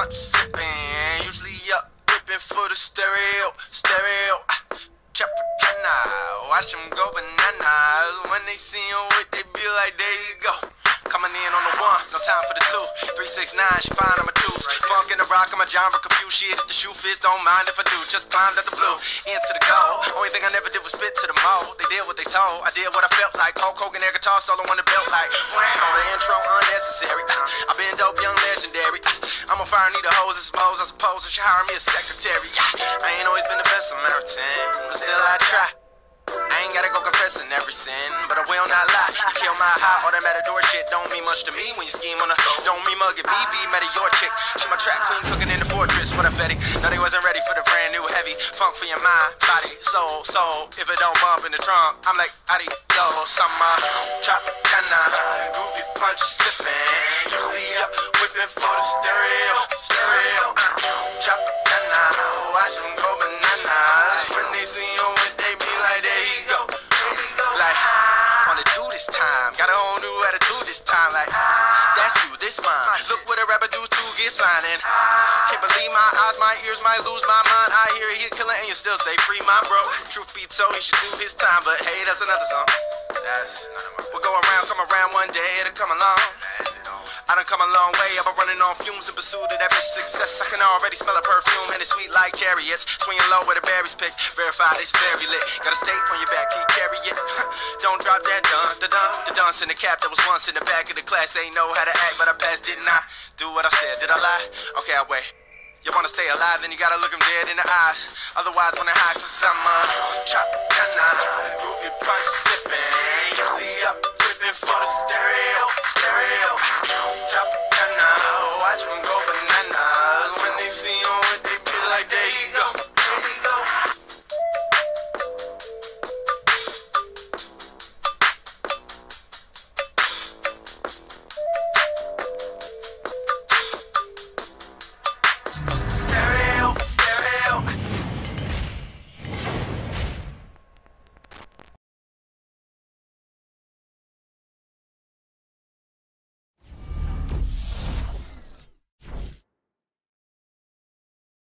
punch sipping. Usually up whipping for the stereo, stereo. Ah, Tropicana, watch them go bananas. When they see you with, they be like, there you go. Coming in on the one, no time for the two. Three, six, nine, she fine, I'm a two. Funk in the rock, I'm a genre, confused shit. The shoe fits, don't mind if I do. Just climbed at the blue, into the goal. Only thing I never did was spit to the mold. They did what they told, I did what I felt like. Hulk Hogan, their guitar solo on the belt like. Wow, the intro unnecessary. I'm on fire, need a hose, I suppose. I suppose that you hire me a secretary. I ain't always been the best Samaritan, but still I try. I ain't gotta go confessing every sin, but I will not lie. You kill my high, all that matador shit don't mean much to me when you scheme on a. Don't mean mugging BB, met your chick. She my track queen cooking in the fortress. What a fetty. No, they wasn't ready for the brand new heavy funk for your mind, body, soul, soul. If it don't bump in the trunk, I'm like, adios, summer. Tropicana, groovy punch. Usually up, whipping this time. Got a whole new attitude this time. Like, that's you, this mine. Look what a rapper do to get signing. Can't believe my eyes, my ears might lose my mind. I hear he killer and you still say free my bro. Truth be told, he should do his time. But hey, that's another song. That's none of my We'll go around, come around one day, it'll come along. I done come a long way, I've been running on fumes in pursuit of that bitch success. I can already smell a perfume and it's sweet like chariots. Swinging low where the berries pick, verified it's very lit. Got a stake on your back, can you carry it? Don't drop that dun, the dun, the dunce in the cap that was once in the back of the class. They know how to act, but I passed, didn't I? Do what I said, did I lie? Okay, I wait. You wanna stay alive, then you gotta look him dead in the eyes. Otherwise, I hide, cause I'm a Tropicana, groovy punch. Usually up, whipping for the stereo. be on with